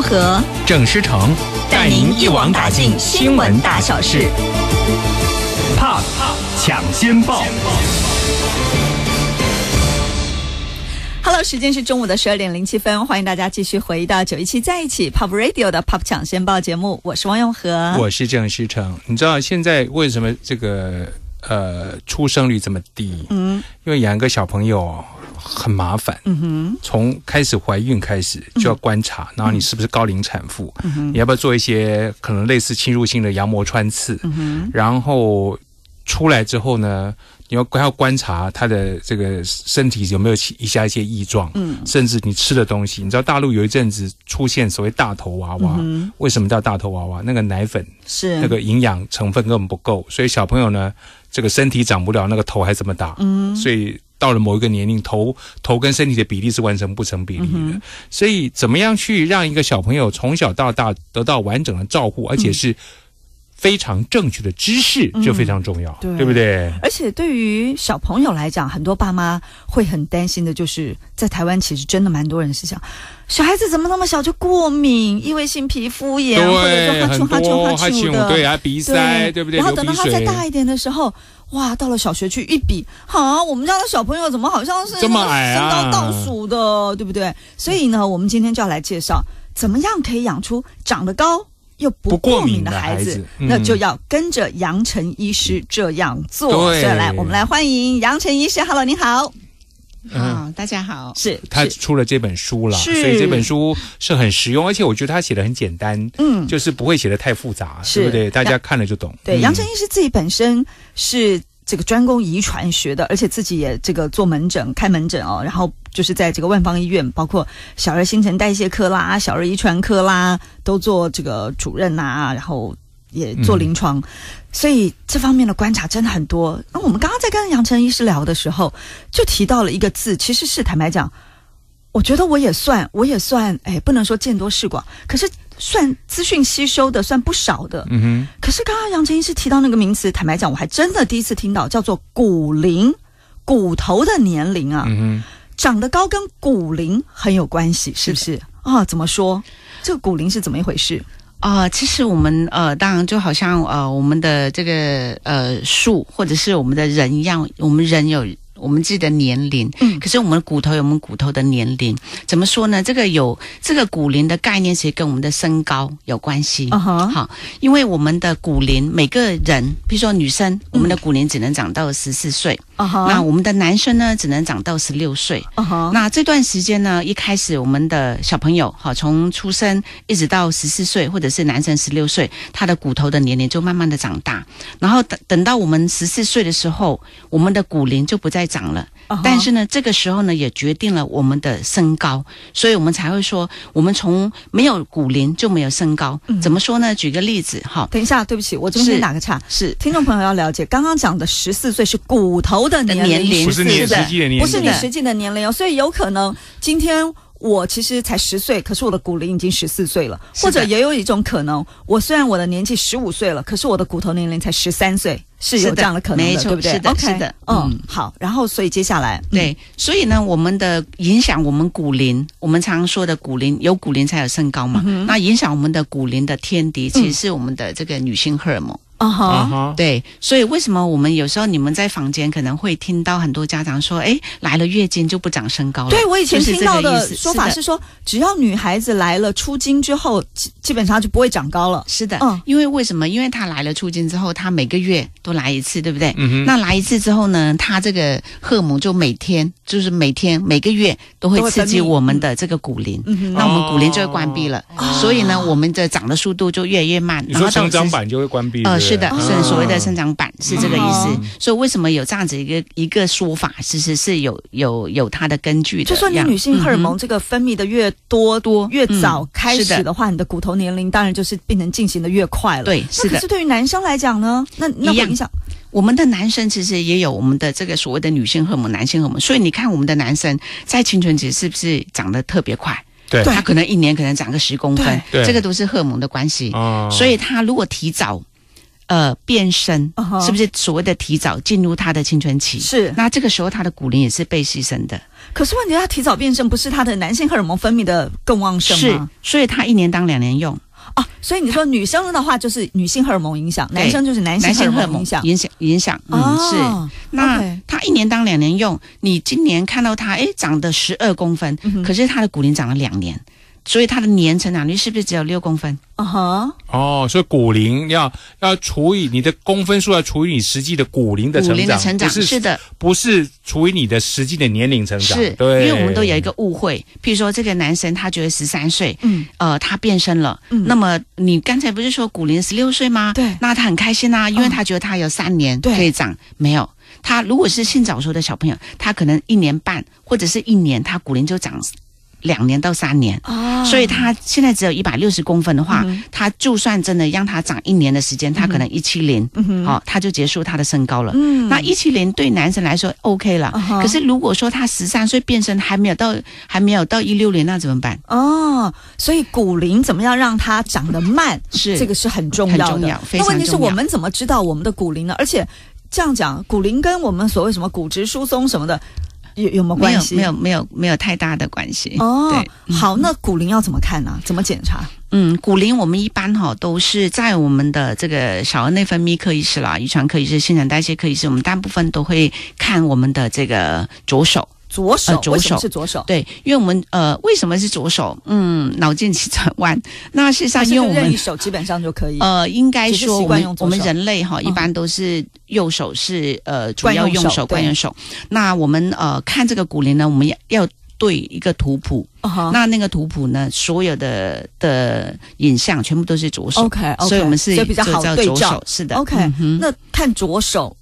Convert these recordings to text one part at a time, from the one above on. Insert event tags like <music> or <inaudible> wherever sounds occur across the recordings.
用和郑诗成带您一网打尽新闻大小事。，Pop 抢先报。Hello，时间是中午的十二点零七分，欢迎大家继续回到九一七在一起 Pop Radio 的 Pop 抢先报节目，我是王永和。我是郑诗成。你知道现在为什么这个呃出生率这么低？嗯因为养个小朋友很麻烦。嗯哼，从开始怀孕开始就要观察，然后你是不是高龄产妇？嗯哼你要不要做一些可能类似侵入性的羊膜穿刺？嗯哼，然后出来之后呢，你要还要观察他的这个身体有没有起一下一些异状，嗯甚至你吃的东西，你知道大陆有一阵子出现所谓大头娃娃，嗯为什么叫大头娃娃？那个奶粉是那个营养成分根本不够，所以小朋友呢，这个身体长不了，那个头还这么大，嗯所以到了某一个年龄，头头跟身体的比例是完全不成比例的。嗯所以怎么样去让一个小朋友从小到大得到完整的照顾，而且是非常正确的知识，嗯就非常重要，对对不对？而且对于小朋友来讲，很多爸妈会很担心的，就是在台湾其实真的蛮多人是想，小孩子怎么那么小就过敏，异位性皮肤炎，或者说哈啾哈啾哈多哈啾，的，对啊，鼻塞，对不对？然后等到他再，大一点的时候，哇，到了小学去一比，啊，我们家的小朋友怎么好像是这么身高倒数的，对不对？所以呢，我们今天就要来介绍，怎么样可以养出长得高。又不不过过敏敏的的孩子，孩子嗯那就要跟着杨晨医师这样做。对所以来，我们来欢迎杨晨医师。Hello，您好。嗯。大家好。是他出了这本书了，是所以这本书是很实用，而且我觉得他写的很简单，嗯，就是不会写的太复杂，是对不对？大家看了就懂。对，嗯杨晨医师自己本身是这个专攻遗传学的，而且自己也这个做门诊、开门诊哦，然后就是在这个万方医院，包括小儿新陈代谢科啦、小儿遗传科啦，都做这个主任呐、然后也做临床。所以这方面的观察真的很多。那我们刚刚在跟杨晨医师聊的时候，就提到了一个字，其实是坦白讲，我觉得我也算，我也算，哎，不能说见多识广，可是算资讯吸收的，算不少的。嗯哼可是刚刚杨晨医师提到那个名词，坦白讲，我还真的第一次听到，叫做骨龄，骨头的年龄啊，哼，嗯长得高跟骨龄很有关系，是不是？啊，怎么说？这个骨龄是怎么一回事？啊、其实我们呃，当然就好像呃，我们的这个呃树或者是我们的人一样，我们人有我们自己的年龄，嗯可是我们的骨头有我们骨头的年龄。怎么说呢？这个有这个骨龄的概念，其实跟我们的身高有关系。嗯哼好，因为我们的骨龄，每个人，比如说女生，我们的骨龄只能长到十四岁，啊哈那我们的男生呢，只能长到十六岁。啊哈，那这段时间呢，一开始我们的小朋友，好，从出生一直到十四岁，或者是男生十六岁，他的骨头的年龄就慢慢的长大。然后等等到我们十四岁的时候，我们的骨龄就不再长了。但是呢，这个时候呢，也决定了我们的身高，所以我们才会说，我们从没有骨龄就没有身高。嗯怎么说呢？举个例子，哈，等一下，对不起，我中间打个岔。是听众朋友要了解，刚刚讲的十四岁是骨头的年龄，年龄不是你实际的年龄不是你实际的年龄哦，所以有可能今天。我其实才十岁，可是我的骨龄已经十四岁了，或者也有一种可能，我虽然我的年纪十五岁了，可是我的骨头年龄才十三岁，是有这样的可能的，没错对不对？是的 OK，是的嗯嗯，好，然后所以接下来，嗯对，所以呢，我们的影响我们骨龄，我们常说的骨龄，有骨龄才有身高嘛。那影响我们的骨龄的天敌，其实是我们的这个女性荷尔蒙。啊啊哈，哈，对，所以为什么我们有时候你们在房间可能会听到很多家长说，哎，来了月经就不长身高了。对我以前听到的说法是说，只要女孩子来了出经之后，基基本上就不会长高了。是的，嗯因为为什么？因为她来了出经之后，她每个月都来一次，对不对？嗯哼那来一次之后呢，她这个荷尔蒙就每天，就是每天每个月都会刺激我们的这个骨龄，嗯哼那我们骨龄就会关闭了，所以呢，我们的长的速度就越来越慢。你说然后到是成长板就会关闭，是的，哦。是所谓的生长板是这个意思。哦。所以为什么有这样子一个一个说法，其实是有有有它的根据的。就说你女性荷尔蒙这个分泌的越多多越早嗯开始的。的话，你的骨头年龄当然就是变成进行的越快了。对是的那可是对于男生来讲呢，那那一样。会影响？我们的男生其实也有我们的这个所谓的女性荷尔蒙、男性荷尔蒙，所以你看我们的男生在青春期是不是长得特别快？对。对他可能一年可能长个十公分，对。这个都是荷尔蒙的关系。哦。所以他如果提早，呃变身嗯哼是不是所谓的提早进入他的青春期？是那这个时候他的骨龄也是被牺牲的，可是问题，他提早变身，不是他的男性荷尔蒙分泌的更旺盛吗是吗？，所以他一年当两年用，哦，所以你说女生的话就是女性荷尔蒙影响，男生就是男性荷尔蒙蒙影响。影响影响，嗯，是。哦那他一年当两年用，你今年看到他哎长得十二公分，嗯可是他的骨龄长了两年，所以他的年成长率是不是只有六公分？嗯哼，哦，所以骨龄要要除以你的公分数，要除以你实际的骨龄的成长，龄的成长不是是的，不是除以你的实际的年龄成长，是，对，因为我们都有一个误会，譬如说这个男生他觉得十三岁，嗯，呃，他变身了，嗯。那么你刚才不是说骨龄十六岁吗？对。那他很开心啊，因为嗯他觉得他有三年可以长，没有。他如果是性早熟的小朋友，他可能一年半或者是一年，他骨龄就长两年到三年。哦所以他现在只有一百六十公分的话，嗯他就算真的让他长一年的时间，他可能一七零，嗯好、他就结束他的身高了。嗯那一七零对男生来说 OK 了，嗯可是如果说他十三岁变身还没有到，还没有到一六零，那怎么办？哦，所以骨龄怎么样让它长得慢，是这个是很重要的。很重要非那问题是我们怎么知道我们的骨龄呢？而且这样讲，骨龄跟我们所谓什么骨质疏松什么的有有没有关系？有没有没有没有太大的关系。哦，，好，那骨龄要怎么看呢、怎么检查？嗯，骨龄我们一般哈都是在我们的这个小儿内分泌科医师啦、遗传科医师、新陈代谢科医师，我们大部分都会看我们的这个左手。左手，呃左手是左手？对，因为我们呃，为什么是左手？嗯，脑筋急转弯。那事实上，因为我们基本上就可以。呃，应该说我们我们人类哈，嗯一般都是右手是呃主要用手惯用手。那我们呃看这个骨龄呢，我们要要对一个图谱。那那个图谱呢，所有的的影像全部都是左手。OK，所以我们是比较好就叫左对照手。是的 OK，、嗯那看左手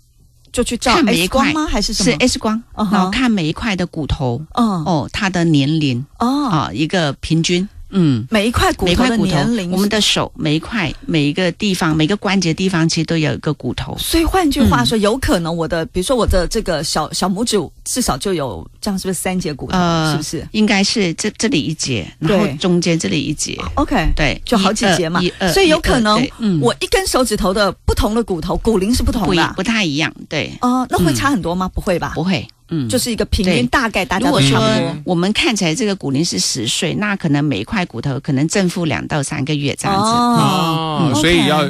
就去照看每一 X 光块吗？还是什么是？X 光，然后看每一块的骨头嗯哦，它的年龄哦，啊，一个平均。嗯，每一块骨头的每一块骨头年龄，，我们的手每一块每一个地方每个关节地方其实都有一个骨头。所以换句话说，嗯有可能我的，比如说我的这个小小拇指至少就有这样，是不是三节骨头？呃是不是应该是这这里一节，然后中间这里一节，？OK，对，就好几节嘛所以有可能我一根手指头的不同的骨头骨龄是不同的啊。不一不太一样，对，哦，那会差很多吗？不会吧？不会，嗯，就是一个平均，大概大家都如果说差不多。我们看起来这个骨龄是十岁，那可能每一块骨头可能正负两到三个月这样子。哦。所以要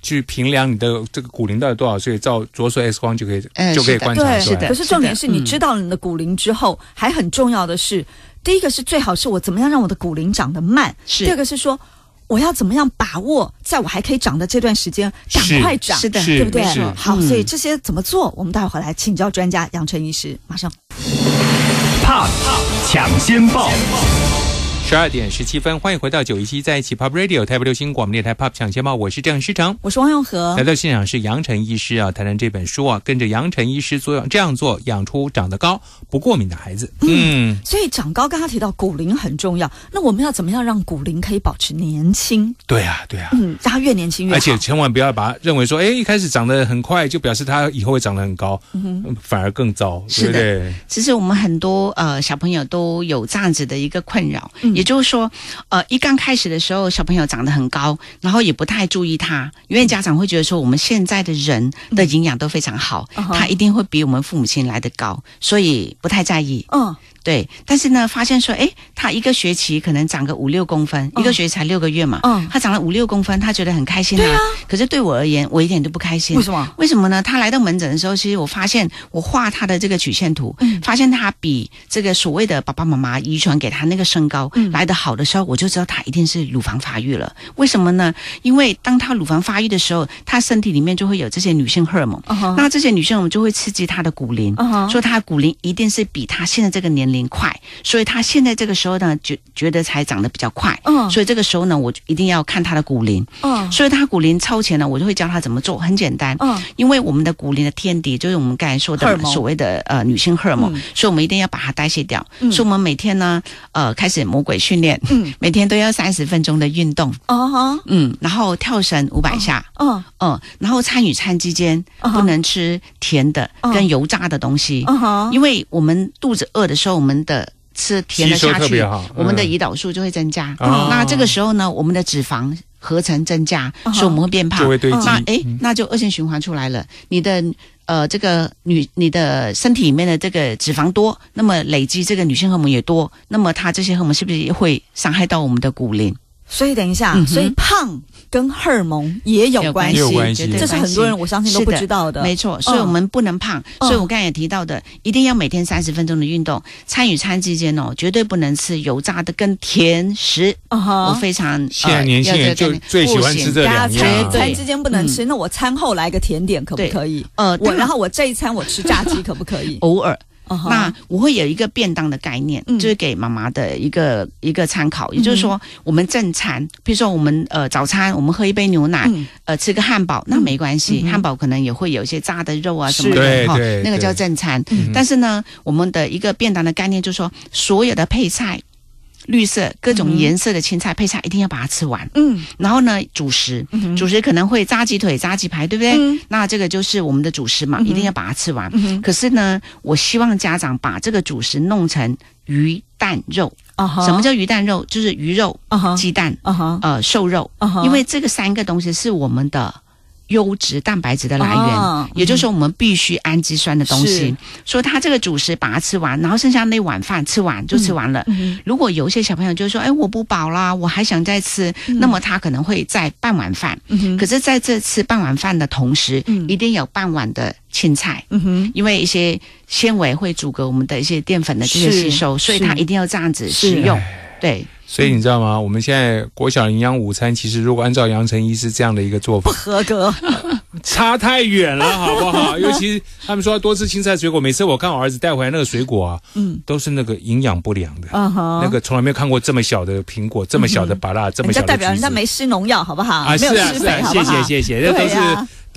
去评量你的这个骨龄到底多少岁，照左手 X 光就可以呃就可以观察出来。可是重点是你知道了你的骨龄之后，还很重要的是，第一个是最好是我怎么样让我的骨龄长得慢，是。第二个是说。我要怎么样把握，在我还可以涨的这段时间，赶快涨，是的对不对？好，嗯所以这些怎么做，我们待会儿来请教专家杨晨医师，马上。Pop 抢先报，十二点十七分，欢迎回到九一七在一起 Pop Radio 台北流行广播电台 Pop 抢先报，我是郑诗成。我是汪永和来，到现场是杨晨医师啊，谈谈这本书啊，跟着杨晨医师做这样做，养出长得高不过敏的孩子。嗯，所以长高刚刚提到骨龄很重要，那我们要怎么样让骨龄可以保持年轻？对啊，对啊。嗯，让它越年轻越好。而且千万不要把它认为说，哎，一开始长得很快，就表示他以后会长得很高，嗯反而更糟，对是的不对？其实我们很多呃小朋友都有这样子的一个困扰，嗯也就是说，呃，一刚开始的时候，小朋友长得很高，然后也不太注意他，因为家长会觉得说，我们现在的人的营养都非常好，嗯他一定会比我们父母亲来的高，所以不太在意。嗯，对，但是呢，发现说，哎，他一个学期可能长个五六公分，嗯一个学期才六个月嘛，嗯他长了五六公分，他觉得很开心对啊可是对我而言，我一点都不开心。为什么？为什么呢？他来到门诊的时候，其实我发现我画他的这个曲线图，嗯发现他比这个所谓的爸爸妈妈遗传给他那个身高、嗯来的好的时候，我就知道他一定是乳房发育了。为什么呢？因为当他乳房发育的时候，他身体里面就会有这些女性荷尔蒙，那这些女性荷尔蒙就会刺激他的骨龄，嗯哼所以他的骨龄一定是比他现在这个年龄快，所以他现在这个时候呢，觉觉得才长得比较快。嗯。所以这个时候呢，我就一定要看他的骨龄。嗯。所以他骨龄超前呢，我就会教他怎么做，很简单。嗯。因为我们的骨龄的天敌就是我们刚才说的所谓的呃女性荷尔蒙，嗯。所以我们一定要把它代谢掉。嗯。所以我们每天呢，呃，开始魔鬼训练，嗯。每天都要三十分钟的运动，哦哈。嗯，然后跳绳五百下，嗯。嗯，然后餐与餐之间不能吃甜的嗯。跟油炸的东西，嗯哼因为我们肚子饿的时候，我们的吃甜的下去我们的嗯胰岛素就会增加。哦那这个时候呢，我们的脂肪合成增加，所以我们会变胖就。会堆积那。诶，嗯那就恶性循环出来了。你的呃，这个女你的身体里面的这个脂肪多，那么累积这个女性荷尔蒙也多，那么它这些荷尔蒙是不是也会伤害到我们的骨龄？所以等一下，嗯所以胖跟荷尔蒙也有关系，关系这是很多人我相信都不知道的。没错，所以我们不能胖。所以我刚才也提到的，一定要每天三十分钟的运动，餐与餐之间哦，绝对不能吃油炸的跟甜食。嗯我，非常现在年轻人就最喜欢吃这大家两样啊。餐餐之间不能吃，那我餐后来个甜点可不可以？呃，我然后我这一餐我吃炸鸡可不可以？<laughs> 偶尔。那我会有一个便当的概念，嗯。就是给妈妈的一个一个参考。也就是说，我们正餐，比如说我们呃早餐，我们喝一杯牛奶，嗯。呃吃个汉堡，那没关系，嗯汉堡可能也会有一些炸的肉啊什么的哈那个叫正餐。嗯。但是呢，我们的一个便当的概念就是说，所有的配菜。绿色各种颜色的青菜配菜一定要把它吃完，嗯。然后呢，主食，嗯主食可能会炸鸡腿、炸鸡排，对不对？嗯。那这个就是我们的主食嘛，一定要把它吃完。嗯可是呢，我希望家长把这个主食弄成鱼蛋肉。什么叫鱼蛋肉？就是鱼肉、鸡蛋、呃瘦肉，因为这个三个东西是我们的。优质蛋白质的来源，哦也就是说，我们必须氨基酸的东西是。所以它这个主食把它吃完，然后剩下那碗饭吃完就吃完了。嗯如果有一些小朋友就说：“哎，我不饱啦，我还想再吃。那么他可能会再半碗饭。嗯可是在这吃半碗饭的同时，嗯一定有半碗的青菜。嗯哼因为一些纤维会阻隔我们的一些淀粉的这些吸收，所以是它一定要这样子食用。对，所以你知道吗？我们现在国小营养午餐，其实如果按照杨成医师这样的一个做法不，合格，<laughs> 差太远了，好不好？<laughs> 尤其他们说要多吃青菜水果，每次我看我儿子带回来那个水果啊，嗯都是那个营养不良的。嗯哼，那个从来没有看过这么小的苹果，这么小的芭乐，这么小的。代表人家没施农药，好不好？啊，是啊，是啊，谢？谢谢谢，这都是、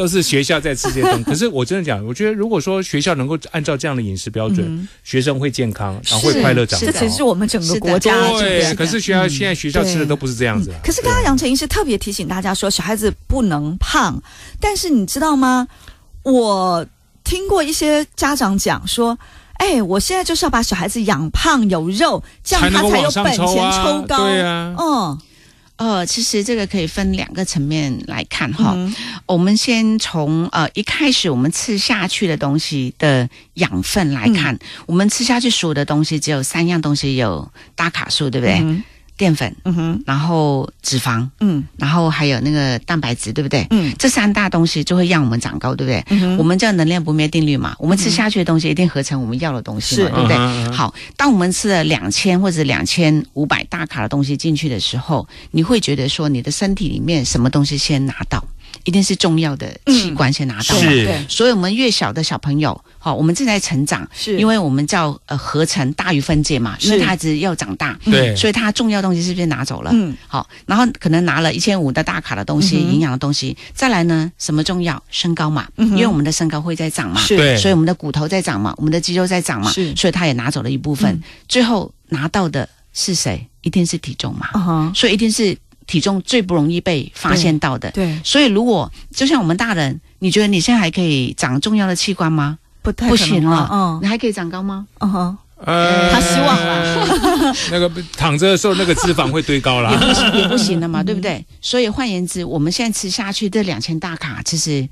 都是学校在吃这些东西。<laughs> 可是我真的讲，我觉得如果说学校能够按照这样的饮食标准，嗯学生会健康，然后会快乐长大。这其实是我们整个国家这对，边可是学校现在学校吃的都不是这样子啊。可是刚刚杨晨医师特别提醒大家说，小孩子不能胖，但是你知道吗？我听过一些家长讲说。哎，我现在就是要把小孩子养胖有肉，这样他才有本钱抽啊抽高。对啊嗯，呃，其实这个可以分两个层面来看哈。嗯我们先从呃一开始我们吃下去的东西的养分来看，我们吃下去所有的东西只有三样东西有大卡数，对不对？嗯淀粉，嗯哼，然后脂肪，嗯然后还有那个蛋白质，对不对？嗯这三大东西就会让我们长高，对不对？嗯哼我们叫能量不灭定律嘛，我们吃下去的东西一定合成我们要的东西嘛，对不对？好，当我们吃了两千或者两千五百大卡的东西进去的时候，你会觉得说你的身体里面什么东西先拿到？一定是重要的器官先拿到嘛。是。对，所以，我们越小的小朋友，好，我们正在成长，是。因为我们叫呃合成大于分解嘛，因为是它只要长大，对，所以它重要东西是不是拿走了？嗯。好，然后可能拿了一千五的大卡的东西，嗯营养的东西，再来呢，什么重要？身高嘛，嗯因为我们的身高会在长嘛，是。对。所以我们的骨头在长嘛，我们的肌肉在长嘛，是。所以他也拿走了一部分，嗯。最后拿到的是谁？一定是体重嘛，啊哈，所以一定是体重最不容易被发现到的。对，所以如果就像我们大人，你觉得你现在还可以长重要的器官吗？不太可能不行了，嗯你还可以长高吗？嗯哼，呃他希望啦，<laughs> 那个躺着的时候，那个脂肪会堆高也。不行，也不行 <laughs> 了嘛，嗯对不对？所以换言之，我们现在吃下去这两千大卡，其实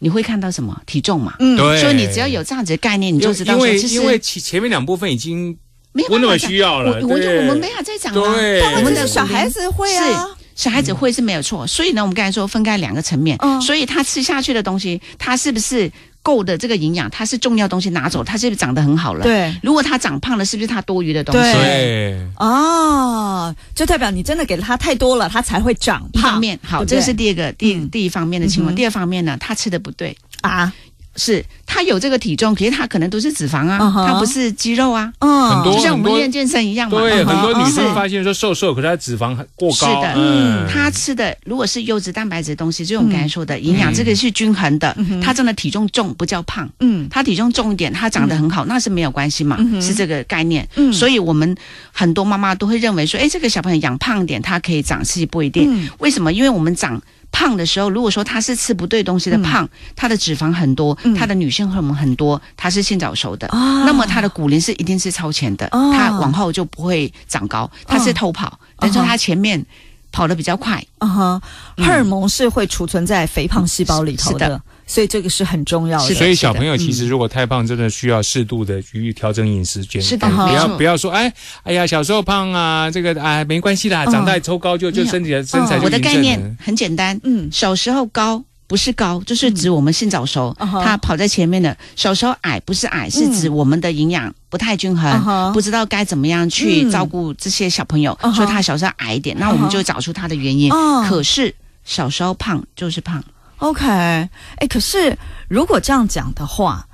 你会看到什么体重嘛？嗯，对，所以你只要有这样子的概念，你就知道因说，其实为因为前前面两部分已经没有不那么需要了，我我就我们没法再讲了啊。对，但我们的小孩子会啊，小孩子会是没有错，所以呢，我们刚才说分开两个层面，嗯所以他吃下去的东西，他是不是够的这个营养？它是重要东西拿走，他是不是长得很好了？。对。如果他长胖了，是不是他多余的东西？对对，哦，就代表你真的给了他太多了，他才会长胖。一方面，好，对对这个是第二个第嗯第一方面的情况。嗯第二方面呢，他吃的不对。啊，是他有这个体重，可是他可能都是脂肪啊他不是肌肉啊，嗯，很多就像我们练健身一样嘛。对，嗯很多女是生发现说瘦瘦，可是她脂肪还过高，是的嗯，他吃的如果是优质蛋白质的东西，就我们刚才说的营养，嗯这个是均衡的。他真的体重重不叫胖，嗯他体重重一点，他长得很好，那是没有关系嘛嗯，是这个概念。嗯所以我们很多妈妈都会认为说，哎，这个小朋友养胖一点，他可以长，其实不一定。嗯为什么？因为我们长。胖的时候，如果说他是吃不对东西的胖，他的脂肪很多，嗯。他的女性荷尔蒙很多，他是性早熟的，啊那么他的骨龄是一定是超前的，哦。他往后就不会长高，他是偷跑，等于说哦他前面跑得比较快。啊哈，荷尔蒙是会储存在肥胖细胞里头的，是的。所以这个是很重要的。是的所以小朋友其实如果太胖，真的需要适度的予以调整饮食减是的。肥不要不要说哎哎呀小时候胖啊，这个哎没关系啦，嗯。长大抽高就就身体的身材就我的概念很简单，嗯。小时候高不是高，就是指我们性早熟，他跑在前面的；小时候矮不是矮，是指我们的营养不太均衡，不知道该怎么样去嗯照顾这些小朋友，所以他小时候矮一点，那我们就找出他的原因。嗯。可是小时候胖就是胖，OK，哎，可是如果这样讲的话，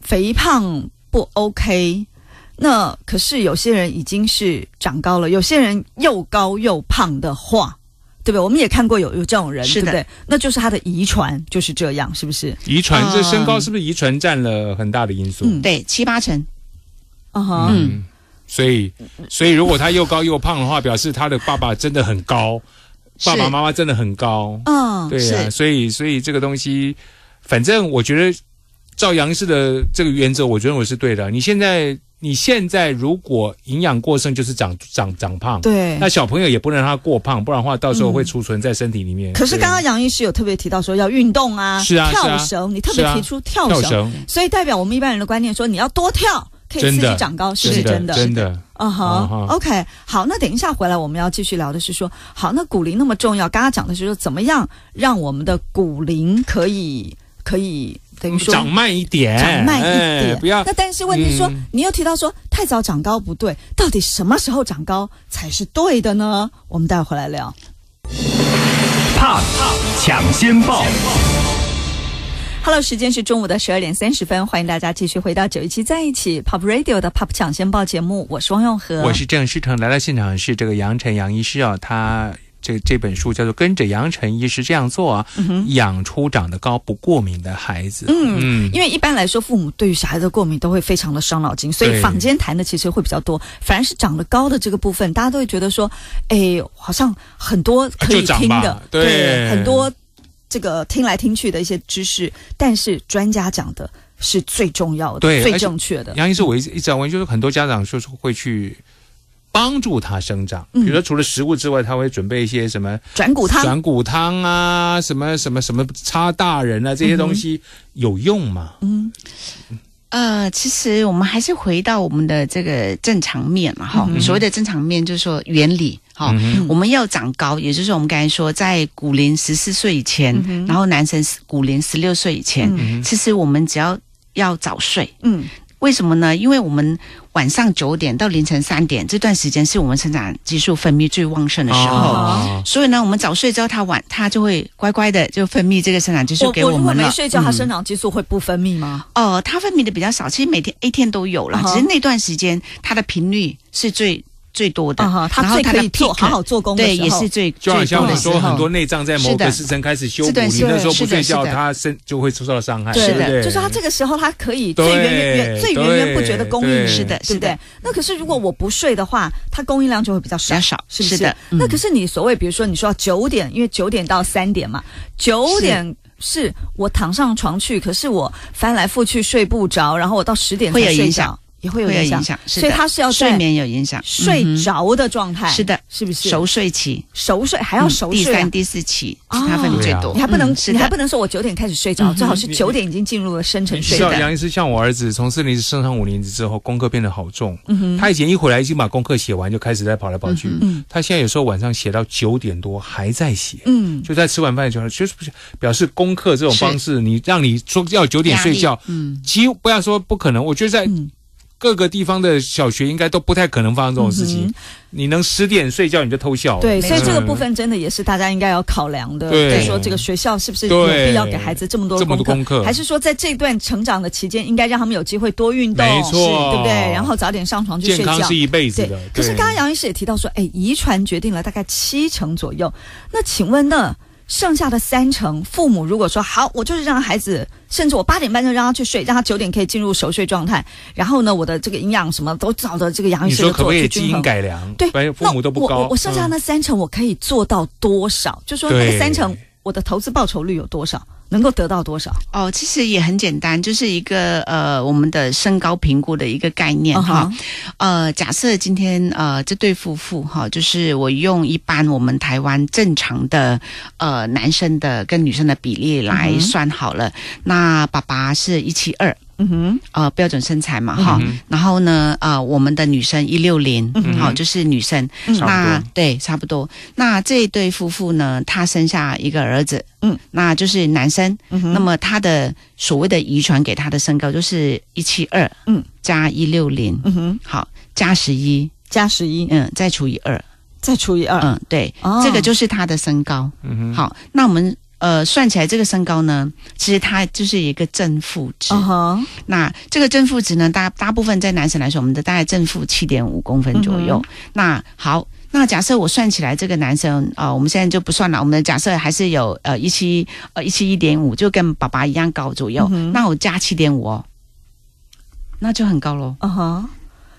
肥胖不 OK。那可是有些人已经是长高了，有些人又高又胖的话，对不对？我们也看过有有这种人，是的对不对？那就是他的遗传就是这样，是不是？遗传这嗯身高是不是遗传占了很大的因素？嗯对，七八成。啊哈，嗯，所以所以如果他又高又胖的话，表示他的爸爸真的很高，爸爸妈妈真的很高。嗯，对呀、是所以所以这个东西，反正我觉得照杨氏的这个原则，我觉得我是对的。你现在你现在如果营养过剩，就是长长长胖。对那。小朋友也不能让他过胖，不然的话，到时候会储存在身体里面。对可是刚刚杨医师有特别提到说要运动啊，跳绳，你特别提出跳绳，跳绳所以代表我们一般人的观念说你要多跳，可以刺激长高，是不真的是真的？真的嗯哼嗯哼，OK，好，那等一下回来我们要继续聊的是说，好，那骨龄那么重要，刚刚讲的是说怎么样让我们的骨龄可以可以等于说长慢一点，长慢一哎点，不要那但是问题是说，嗯你又提到说太早长高不对，到底什么时候长高才是对的呢？我们待会回来聊。Pop 抢先报，Hello，时间是中午的十二点三十分，欢迎大家继续回到九一七在一起 Pop Radio 的 Pop 抢先报节目，我是汪永和，我是郑世成，来到现场是这个杨晨杨医师啊，他这这本书叫做《跟着杨晨医师这样做啊，养出长得高不过敏的孩子》。嗯嗯，因为一般来说，父母对于小孩的过敏都会非常的伤脑筋，所以坊间谈的其实会比较多。反而是长得高的这个部分，大家都会觉得说，哎，好像很多可以听的吧，对很多这个听来听去的一些知识，但是专家讲的是最重要的、最正确的。杨医师，我一直一直在问，就是很多家长就是会去帮助他生长，嗯。比如说除了食物之外，他会准备一些什么转骨汤，转骨汤啊，什么什么什么擦大人啊，这些东西有用吗？嗯。呃，其实我们还是回到我们的这个正常面嘛，哈、嗯所谓的正常面就是说原理，哈、嗯我们要长高，也就是说我们刚才说，在骨龄十四岁以前，嗯然后男生骨龄十六岁以前，嗯其实我们只要要早睡，嗯为什么呢？因为我们晚上九点到凌晨三点这段时间是我们生长激素分泌最旺盛的时候。哦所以呢，我们早睡之后，他晚他就会乖乖的就分泌这个生长激素给我我如果们了。没睡觉，它嗯生长激素会不分泌吗？哦，它分泌的比较少，其实每天一天都有啦嗯哼只是那段时间它的频率是最最多的，啊哈，它然后它的最可以做好好做工的对，时候。也是最就好最像我们说，多的时候。很多内脏在某个时辰开始修补，你那时候不睡觉，是的。它身就会受到伤害，是的？就是他这个时候，他可以最源源源最源源不绝的供应，是的对。不对？是的？那可是如果我不睡的话，它供应量就会比较少，比较少是不是？那可是你所谓，比如说你说要九点，因为九点到三点嘛，九点。是我躺上床去，可是我翻来覆去睡不着，然后我到十点才会有睡觉影响，也会有影响。影。响，所以他是要睡眠有影响，睡着的状态，是的是不是？熟睡期熟睡还要嗯熟睡啊、第三、第四期是哦它分泌最多，你还不能，嗯你还不能说我九点开始睡着，最好是九点已经进入了深沉睡是啊，眠。杨医师，像我儿子从四年级升上五年级之后，功课变得好重。嗯，他以前一回来已经把功课写完，就开始在跑来跑去。嗯他现在有时候晚上写到九点多还在写，嗯，就在吃晚饭的时候，就是不是表示功课这种方式，你让你说要九点睡觉，嗯，几乎不要说不可能，我觉得在嗯各个地方的小学应该都不太可能发生这种事情。嗯你能十点睡觉你就偷笑了，对，所以这个嗯部分真的也是大家应该要考量的。对就是说这个学校是不是有对必要给孩子这么多这么多功课还是说在这段成长的期间，应该让他们有机会多运动，没错对不对？然后早点上床去睡觉健康是。一辈子对的。，可是刚刚杨医师也提到说，哎，遗传决定了大概七成左右。那请问呢，剩下的三成，父母如果说好，我就是让孩子，甚至我八点半就让他去睡，让他九点可以进入熟睡状态，然后呢，我的这个营养什么都照着这个杨医你师的说可不可以做去均衡。基因改良？对，父母都不高。那我我我剩下嗯那三成，我可以做到多少？就说那个三成，我的投资报酬率有多少？能够得到多少？哦，其实也很简单，就是一个呃我们的身高评估的一个概念嗯哈。哼呃，假设今天呃这对夫妇哈，就是我用一般我们台湾正常的呃男生的跟女生的比例来算好了。那爸爸是一七二，嗯哼，呃标准身材嘛哈。嗯然后呢，呃我们的女生一六零，嗯好就是女生。嗯。那对，差不多。那这一对夫妇呢，他生下一个儿子，嗯，那就是男生。那么他的所谓的遗传给他的身高就是一七二，嗯，加一六零，嗯哼，好，加十一，加十一，嗯，再除以二，再除以二，嗯，对，哦。这个就是他的身高。嗯哼，好，那我们呃算起来这个身高呢，其实它就是一个正负值。那这个正负值呢，大大部分在男生来说，我们的大概正负七点五公分左右。嗯那好，那假设我算起来这个男生啊、呃我们现在就不算了，我们的假设还是有呃一七呃一七一点五，就跟爸爸一样高左右。那我加七点五哦，那就很高喽。嗯哼，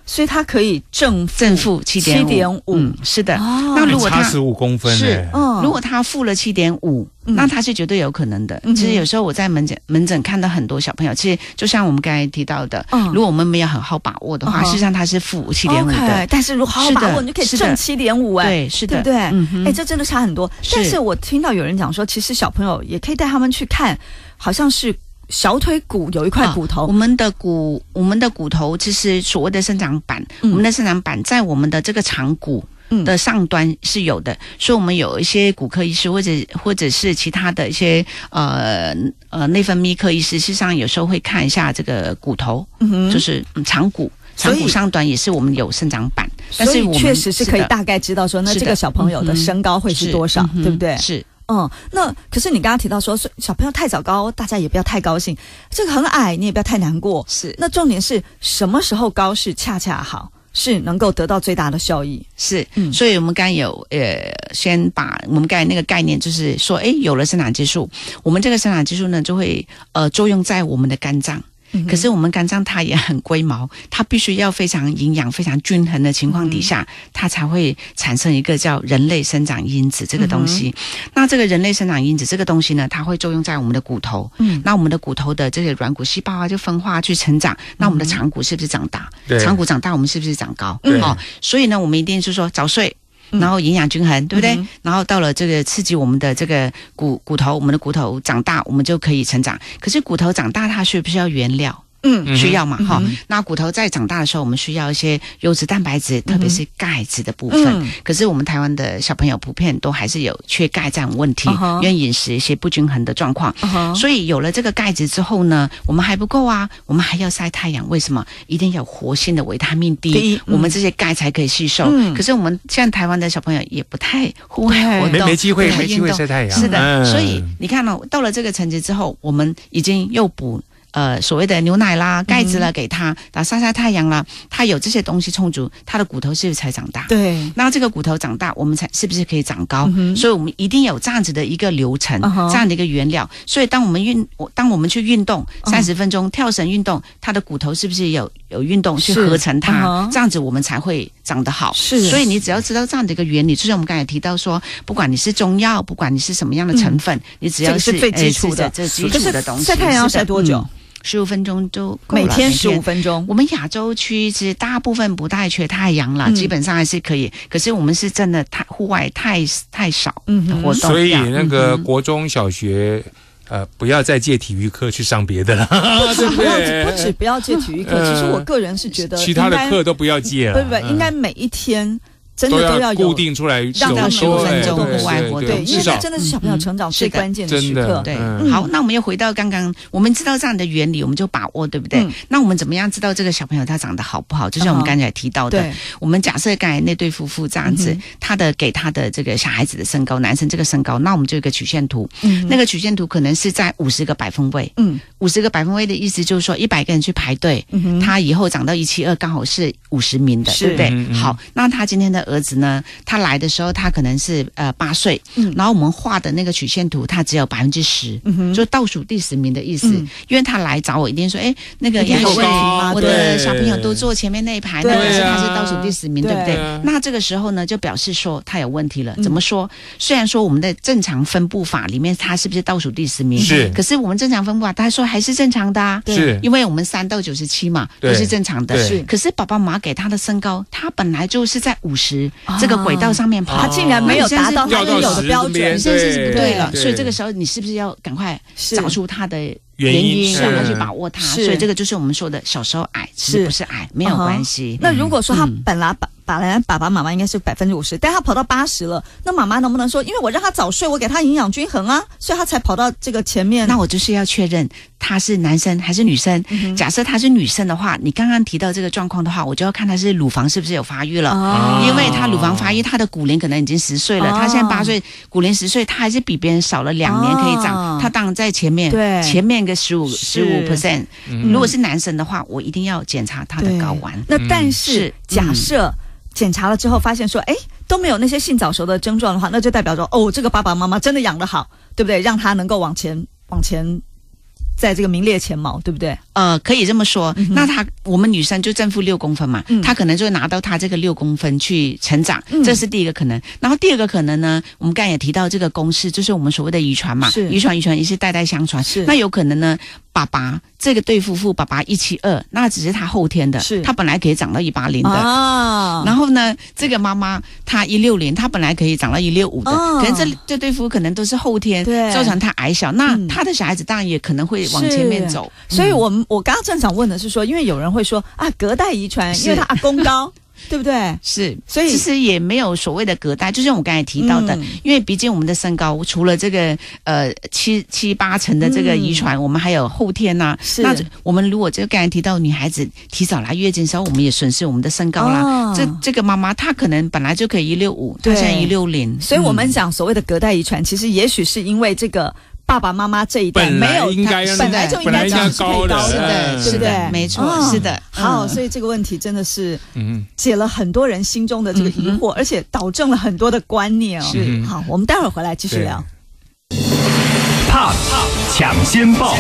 所以它可以正负正负七点7.5嗯，是的。哦。那如果他差十五公分是如果他负了七点五，嗯。那他是绝对有可能的。嗯其实有时候我在门诊门诊看到很多小朋友，其实就像我们刚才提到的，嗯。如果我们没有很好把握的话，嗯事实上它是负七点五的。但是如果好好把握，你就可以是正七点五，哎，对，是的，对不对？哎，这真的差很多。但是我听到有人讲说，其实小朋友也可以带他们去看，好像是小腿骨有一块啊骨头，我们的骨，我们的骨头其实所谓的生长板，嗯。我们的生长板在我们的这个长骨。嗯。的上端是有的，所以我们有一些骨科医师或者或者是其他的一些呃呃内分泌科医师，事实上有时候会看一下这个骨头，嗯就是嗯长骨，长骨上端也是我们有生长板，但是我们确实是可以大概知道说，那这个小朋友的身高会是多少，嗯对不对？是嗯，那可是你刚刚提到说，小朋友太早高，大家也不要太高兴；这个很矮，你也不要太难过。是那重点是什么时候高是恰恰好，是能够得到最大的效益。是，嗯所以我们刚才有呃，先把我们刚才那个概念，就是说，哎，有了生长激素，我们这个生长激素呢，就会呃作用在我们的肝脏。嗯可是我们肝脏它也很龟毛，它必须要非常营养、非常均衡的情况底下，它才会产生一个叫人类生长因子这个东西。那这个人类生长因子这个东西呢，它会作用在我们的骨头。嗯那我们的骨头的这些软骨细胞啊，就分化去成长。那我们的长骨是不是长大？对长骨长大，我们是不是长高？对哦，所以呢，我们一定是说早睡。然后营养均衡，对不对？嗯然后到了这个刺激我们的这个骨骨头，我们的骨头长大，我们就可以成长。可是骨头长大，它需不需要原料？嗯嗯需要嘛？哈、嗯那骨头在长大的时候，我们需要一些优质蛋白质，特别是钙质的部分。嗯可是我们台湾的小朋友普遍都还是有缺钙这样问题因为饮食一些不均衡的状况。嗯所以有了这个钙质之后呢，我们还不够啊，我们还要晒太阳。为什么？一定要有活性的维他命 D，, 我们这些钙才可以吸收。嗯可是我们现在台湾的小朋友也不太户外活动，没没机会没机会晒太阳是的，嗯所以你看哦，到了这个层级之后，我们已经又补。呃，所谓的牛奶啦、钙质啦，给他，打晒晒太阳啦，他有这些东西充足，他的骨头是不是才长大？对，那这个骨头长大，我们才是不是可以长高？嗯所以我们一定有这样子的一个流程嗯这样的一个原料。所以当我们运，我当我们去运动嗯三十分钟、跳绳运动，它的骨头是不是有有运动去合成它？这样子我们才会长得好。是所以你只要知道这样的一个原理，就像我们刚才提到说，不管你是中药，不管你是什么样的成分，你只要是最基哎础的最基础的东西。晒太阳要晒多久？十五、分钟就够了每天十五分钟。我们亚洲区其实大部分不太缺太阳啦，嗯基本上还是可以。可是我们是真的太户外太太少嗯活动，所以那个国中小学。呃，不要再借体育课去上别的了，对 <laughs> 不不要对？不止不要借体育课，嗯其实我个人是觉得其他的课都不要借了，不不不，嗯应该每一天真的都都要固定出来让他们15分钟对户外活动对，因为这真的是小朋友成长最关键的时刻。对，嗯好，那我们又回到刚刚，我们知道这样的原理，我们就把握，对不对？嗯那我们怎么样知道这个小朋友他长得好不好？就像我们刚才提到的，对，我们假设刚才那对夫妇这样子，他的给他的这个小孩子的身高，男生这个身高，那我们就有一个曲线图，嗯那个曲线图可能是在五十个百分位，嗯五十个百分位的意思就是说，一百个人去排队，嗯他以后长到一七二，刚好是五十名的，对不对？好，那他今天的儿子呢，他来的时候他可能是呃八岁，嗯然后我们画的那个曲线图，他只有百分之十，就倒数第十名的意思。嗯因为他来找我，一定说，哎，那个杨伟有问题吗我的小朋友都坐前面那一排，对那可是啊他是倒数第十名，对不对？那这个时候呢，就表示说他有问题了。嗯怎么说？虽然说我们的正常分布法里面，他是不是倒数第十名？是可是我们正常分布法，他说还是正常的啊。对是因为我们三到九十七嘛，都是正常的。是可是爸爸妈妈给他的身高，他本来就是在五十这个轨道上面跑，他竟然没有达到他应有的标准现在是不对了。对。所以这个时候，你是不是要赶快找出他的原因因，是让他去把握它？所以这个就是我们说的小时候矮，其是实不是矮，没有关系。那如果说他嗯本来把本来爸爸妈妈应该是百分之五十，但他跑到八十了，那妈妈能不能说，因为我让他早睡，我给他营养均衡啊，所以他才跑到这个前面？那我就是要确认他是男生还是女生。嗯假设他是女生的话，你刚刚提到这个状况的话，我就要看他是乳房是不是有发育了。哦因为他乳房发育，他的骨龄可能已经十岁了，哦他现在八岁，骨龄十岁，他还是比别人少了两年可以长，哦他当然在前面，对前面个十五十五 percent。嗯如果是男生的话，我一定要检查他的睾丸。那但是是假设检查了之后发现说，哎，都没有那些性早熟的症状的话，那就代表说，哦，这个爸爸妈妈真的养得好，对不对？让他能够往前往前，在这个名列前茅，对不对？呃，可以这么说。嗯那他我们女生就正负六公分嘛，嗯他可能就拿到他这个六公分去成长，嗯这是第一个可能。然后第二个可能呢，我们刚才也提到这个公式，就是我们所谓的遗传嘛，是遗传遗传也是代代相传。是那有可能呢，爸爸这个对夫妇，爸爸一七二，那只是他后天的，是。他本来可以长到一八零的。啊。然后呢，这个妈妈她一六零，她本来可以长到一六五的，哦可能这这对夫妇可能都是后天对。造成他矮小，那嗯。他的小孩子当然也可能会往前面走。所以我们我刚刚正想问的是说，因为有人会说啊，隔代遗传，因为他阿公高，对不对？是，所以其实也没有所谓的隔代，就像我刚才提到的，嗯。因为毕竟我们的身高除了这个呃七七八成的这个遗传，我们还有后天呐、嗯是。那我们如果就刚才提到女孩子提早来月经的时候，我们也损失我们的身高啦。哦。这这个妈妈她可能本来就可以一六五，她对现在一六零，所以我们嗯。讲所谓的隔代遗传，其实也许是因为这个爸爸妈妈这一代没有应该本来就应该该长高的高是的，嗯是对不对的，？没错，哦是的。好，嗯所以这个问题真的是嗯，解了很多人心中的这个疑惑，而且导正了很多的观念哦。是好，我们待会儿回来继续聊。Pop 抢先报，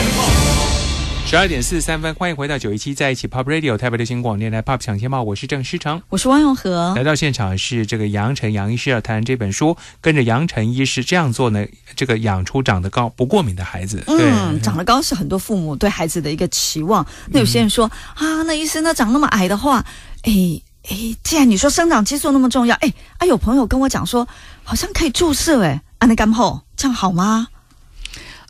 十二点四十三分，欢迎回到九一七在一起 Pop Radio 台北流行广播电台 Pop 抢先报，我是郑诗成。我是汪永和来，到现场是这个杨晨杨医师要谈这本书，跟着杨晨医师这样做呢，这个养出长得高不过敏的孩子。嗯，长得高是很多父母对孩子的一个期望。那有些人说、啊，那医生呢长那么矮的话，哎哎，既然你说生长激素那么重要，哎啊，有朋友跟我讲说，好像可以注射，哎，安内干后这样好吗？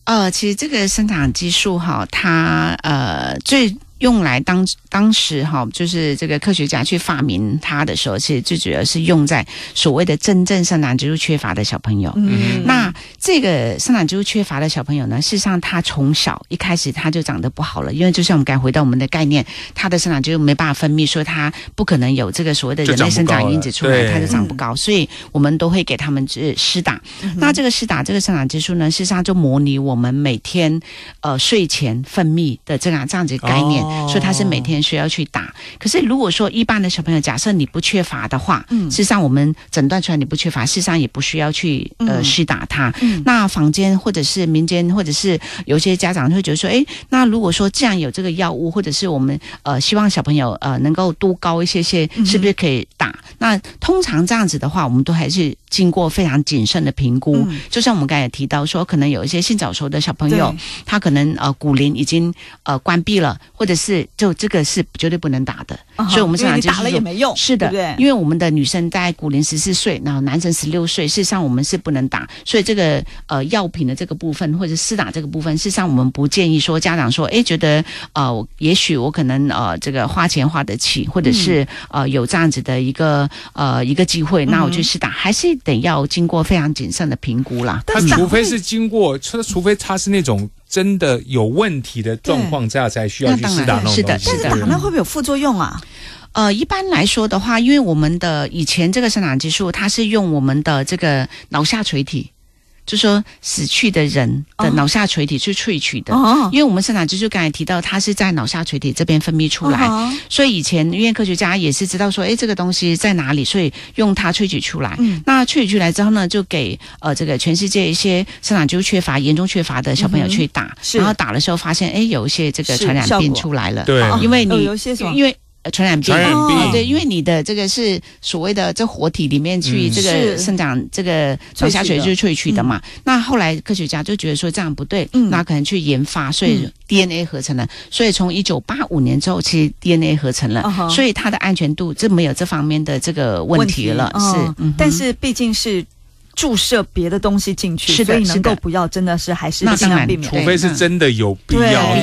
呃，其实这个生长激素哈，它呃最用来当当时哈，就是这个科学家去发明它的时候，其实最主要是用在所谓的真正生长激素缺乏的小朋友。嗯，那这个生长激素缺乏的小朋友呢，事实上他从小一开始他就长得不好了，因为就像我们刚回到我们的概念，他的生长激素没办法分泌，所以他不可能有这个所谓的人类生长因子出来，他就长不高，所以我们都会给他们呃施打。那这个施打这个生长激素呢，事实上就模拟我们每天呃睡前分泌的这样这样子概念，哦所以他是每天需要去打。可是如果说一般的小朋友，假设你不缺乏的话，嗯事实上我们诊断出来你不缺乏，事实上也不需要去呃嗯施打它。嗯那坊间或者是民间，或者是有些家长会觉得说，诶，那如果说既然有这个药物，或者是我们呃希望小朋友呃能够多高一些些，嗯是不是可以打？那通常这样子的话，我们都还是经过非常谨慎的评估。嗯就像我们刚才也提到说，可能有一些性早熟的小朋友，他可能呃骨龄已经呃关闭了，或者是就这个是绝对不能打的。所以我们因为你打了也没用，是的，对对？因为我们的女生在骨龄十四岁，然后男生十六岁，事实上我们是不能打，所以这个呃药品的这个部分或者施打这个部分，事实上我们不建议说家长说，诶，觉得呃，也许我可能呃这个花钱花得起，或者是、呃有这样子的一个呃一个机会，那我去施打，还是得要经过非常谨慎的评估啦。他除非是经过，除除非他是那种真的有问题的状况下才需要去打那种是的。但是打那会不会有副作用啊？呃，一般来说的话，因为我们的以前这个生长激素，它是用我们的这个脑下垂体。就说死去的人的哦脑下垂体去萃取的。哦因为我们生长激素刚才提到，它是在脑下垂体这边分泌出来，哦所以以前医院科学家也是知道说，哎，这个东西在哪里，所以用它萃取出来。嗯那萃取出来之后呢，就给呃这个全世界一些生长激素缺乏、严重缺乏的小朋友去打，嗯然后打的时候发现，哎，有一些这个传染病出来了。对因为你有一些什么因为。呃传染病，传染病。哦对，因为你的这个是所谓的这活体里面去嗯。这个生长这个脑下水就是萃取的嘛。那后来科学家就觉得说这样不对，嗯。那可能去研发，所以嗯。DNA 合成了。所以从一九八五年之后，其实 DNA 合成了嗯所以它的安全度就没有这方面的这个问题了。嗯是，嗯。但是毕竟是注射别的东西进去，是的所以能够不要，真的是还是尽量避免除。非是真的有必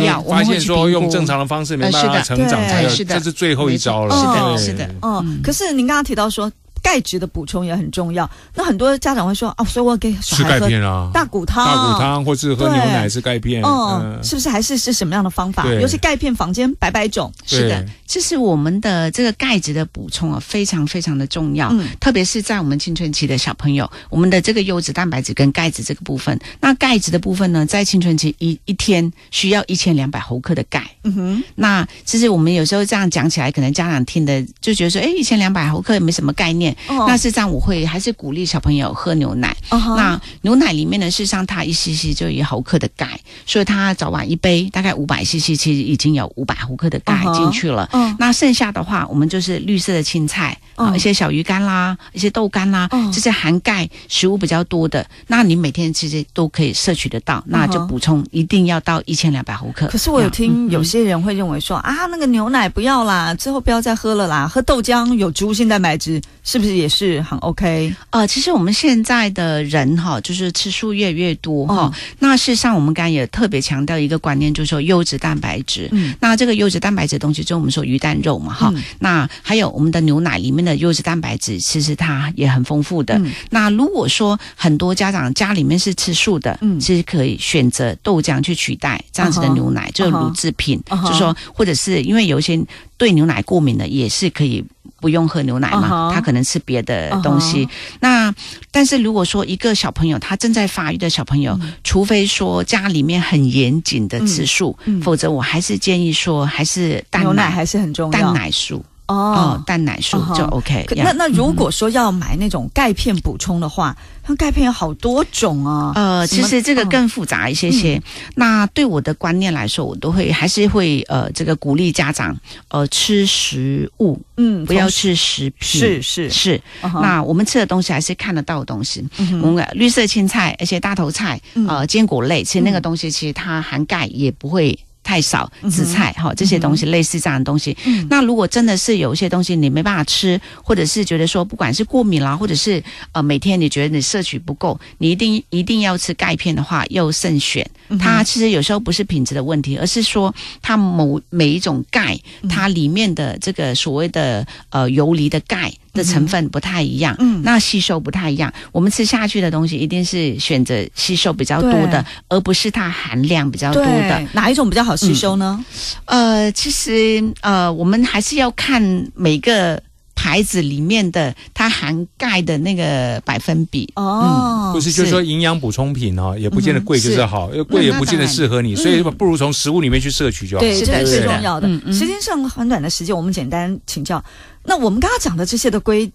要，发现说用正常的方式没办法呃是的成长，对才有是的这是最后一招了。是的，哦是的。嗯，嗯可是您刚刚提到说钙质的补充也很重要，那很多家长会说哦，所以我给小吃钙孩喝片啊，大骨汤，大骨汤，或是喝牛奶是钙片。嗯，是不是还是是什么样的方法？对尤其钙片房间百百种，是的，这是我们的这个钙质的补充啊，非常非常的重要。嗯特别是在我们青春期的小朋友，我们的这个优质蛋白质跟钙质这个部分，那钙质的部分呢，在青春期一一天需要一千两百毫克的钙。嗯哼，那其实我们有时候这样讲起来，可能家长听的就觉得说，哎，一千两百毫克也没什么概念。哦那事实上，我会还是鼓励小朋友喝牛奶。那牛奶里面呢，事实上它一 cc 就有一毫克的钙，所以它早晚一杯大概五百 cc，其实已经有五百毫克的钙进去了。嗯。那剩下的话，我们就是绿色的青菜啊、嗯一些小鱼干啦，一些豆干啦，嗯。这些含钙食物比较多的，那你每天其实都可以摄取得到，那就补充一定要到一千两百毫克。可是我有听嗯。有些人会认为说、啊，那个牛奶不要啦，之后不要再喝了啦，喝豆浆有植物性蛋白质，是不是也是很 OK？呃，其实我们现在的人哈，就是吃素越来越多哈。嗯那事实上，我们刚才也特别强调一个观念，就是说优质蛋白质。嗯那这个优质蛋白质的东西，就我们说鱼蛋肉嘛哈。嗯那还有我们的牛奶里面的优质蛋白质，其实它也很丰富的。嗯那如果说很多家长家里面是吃素的，嗯其实可以选择豆浆去取代这样子的牛奶，就是乳制品，就说或者是因为有一些对牛奶过敏的，也是可以。不用喝牛奶嘛他可能吃别的东西。嗯那但是如果说一个小朋友他正在发育的小朋友，除非说家里面很严谨的吃素，嗯嗯否则我还是建议说还是蛋牛奶还是很重要。蛋奶素哦哦，蛋奶素就 OK。那那如果说要买那种钙片补充的话，那钙片有好多种啊。呃，其实这个嗯更复杂一些些。那对我的观念来说，我都会还是会呃，这个鼓励家长呃吃食物，嗯不要吃食品。是是是，那我们吃的东西还是看得到的东西。嗯我们绿色青菜，而且大头菜，嗯呃，坚果类，其实那个东西其实它含钙也不会。太少，紫菜哈、这些东西类似这样的东西。嗯那如果真的是有一些东西你没办法吃，或者是觉得说不管是过敏啦，或者是呃每天你觉得你摄取不够，你一定一定要吃钙片的话，要慎选。它其实有时候不是品质的问题，而是说它某每一种钙，它里面的这个所谓的呃游离的钙的成分不太一样，嗯那吸收不太一样。我们吃下去的东西一定是选择吸收比较多的，而不是它含量比较多的。哪一种比较好吸收呢？呃，其实呃，我们还是要看每个牌子里面的它含钙的那个百分比。哦，不是，就是说营养补充品哦，也不见得贵就是好，因为贵也不见得适合你，所以不如从食物里面去摄取就好。对，是的这是最重要的。嗯嗯时间上很短的时间，我们简单请教。那我们刚刚讲的这些的规，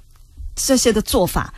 这些的做法，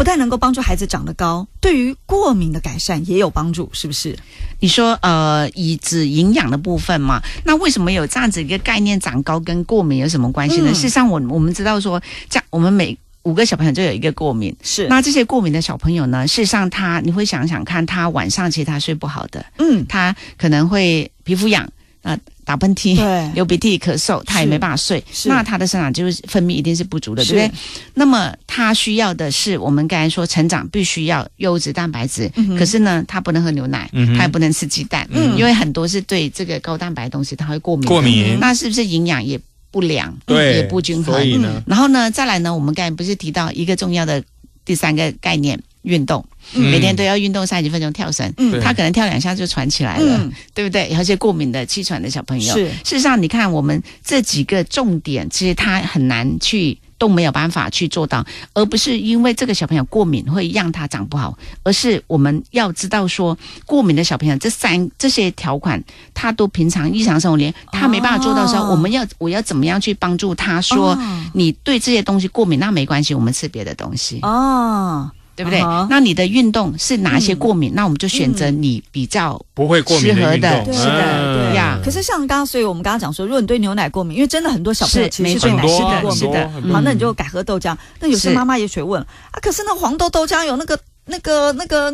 不但能够帮助孩子长得高，对于过敏的改善也有帮助，是不是？你说呃，以指营养的部分嘛，那为什么有这样子一个概念，长高跟过敏有什么关系呢？嗯事实上我，我们知道说，这样我们每五个小朋友就有一个过敏。是那这些过敏的小朋友呢，事实上他你会想想看，他晚上其实他睡不好的，嗯，他可能会皮肤痒，呃，打喷嚏，对。<laughs> 流鼻涕、咳嗽，他也没办法睡，那他的生长就是分泌一定是不足的，对不对？那么他需要的是我们刚才说成长必须要优质蛋白质，嗯可是呢，他不能喝牛奶，嗯他也不能吃鸡蛋，嗯。因为很多是对这个高蛋白的东西他会过敏，过敏。那是不是营养也不良，对也不均衡？所以呢，然后呢，再来呢，我们刚才不是提到一个重要的第三个概念，运动，嗯。每天都要运动三十分钟跳绳，嗯。他可能跳两下就喘起来了，嗯。对不对？有些过敏的、气喘的小朋友，事实上，你看我们这几个重点，其实他很难去都没有办法去做到，而不是因为这个小朋友过敏会让他长不好，而是我们要知道说，过敏的小朋友这三这些条款，他都平常日常生活里他没办法做到的时候，哦我们要我要怎么样去帮助他说，哦。你对这些东西过敏，那没关系，我们吃别的东西。哦，对不对？那你的运动是哪些过敏？那我们就选择嗯你比较不会过敏适合的运动，对。是的嗯。对。呀。可是像刚刚，所以我们刚刚讲说，如果你对牛奶过敏，因为真的很多小朋友没其实对奶是过敏很多很多好，那你就改喝豆浆。那有些妈妈也学问啊，可是那黄豆豆浆有那个那个那个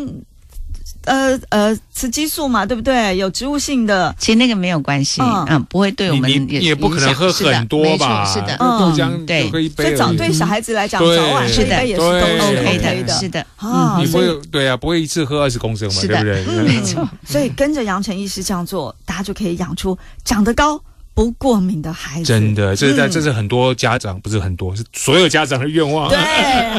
呃呃雌激素嘛，对不对？有植物性的。其实那个没有关系，嗯嗯，不会对我们也你也不可能影响喝是的很多没错吧？是的，嗯豆浆对所以。早对小孩子来讲，早晚喝一杯也是都 OK，OK 的。是的，啊，你不所以会对啊，不会一次喝二十公升嘛，是的对不对？嗯没错。<laughs> 所以跟着杨晨医师这样做，大家就可以养出长得高不过敏的孩子。真的，这是在嗯这是很多家长不是很多，是所有家长的愿望。对，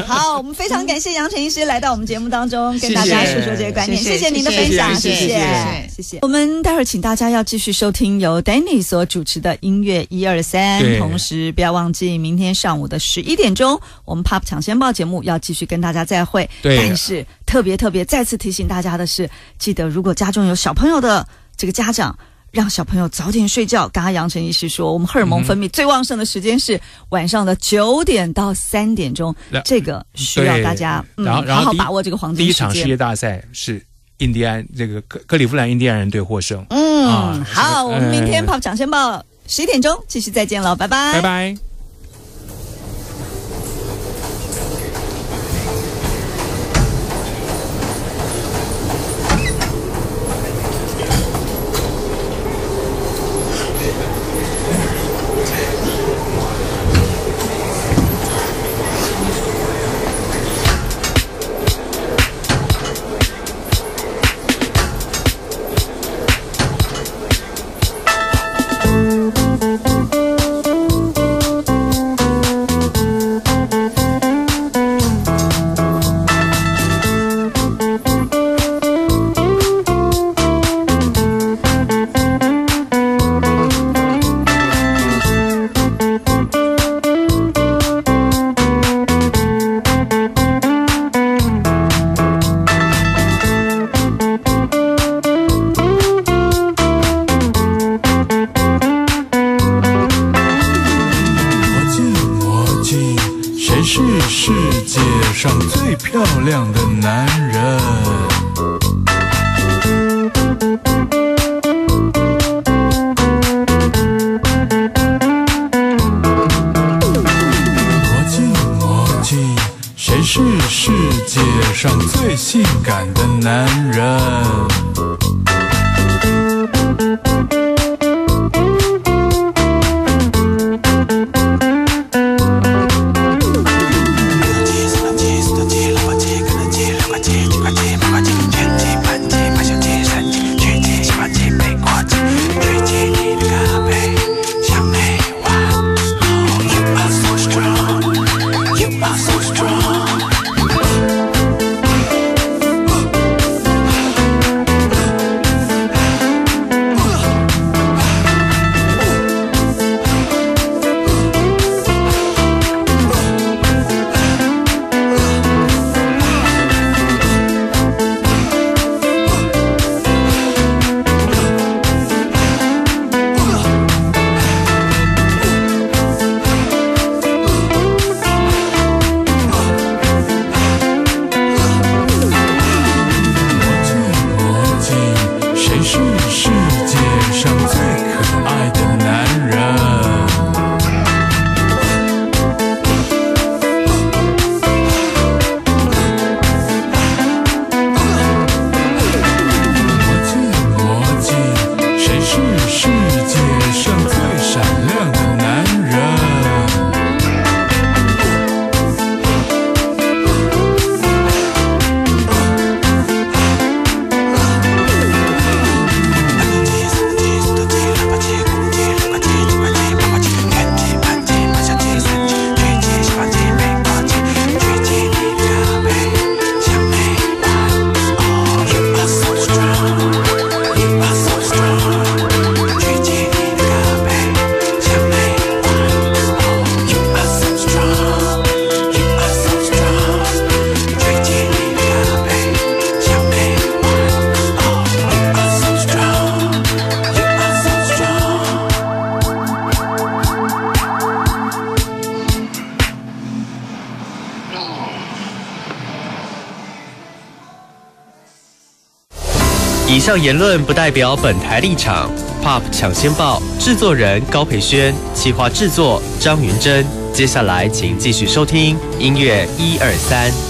好，我们非常感谢杨晨医师来到我们节目当中，跟大家说说这个观念。谢谢谢您的分享，谢谢谢谢谢谢谢。我们待会儿请大家要继续收听由 Danny 所主持的音乐一二三，同时不要忘记明天上午的十一点钟，我们 Pop 抢先报节目要继续跟大家再会。对但是特别特别再次提醒大家的是，记得如果家中有小朋友的这个家长。让小朋友早点睡觉。刚刚杨晨医师说，我们荷尔蒙分泌最旺盛的时间是晚上的九点到三点钟那，这个需要大家嗯然后好好把握这个黄金时第一场世界。大赛是印第安这个克克利夫兰印第安人队获胜。嗯，啊好，我们明天 Pop 掌声报十一点钟继续再见了，拜拜，拜。拜。上言论不代表本台立场。Pop 抢先报制作人高培轩，企划制作张云珍。接下来请继续收听音乐一二三。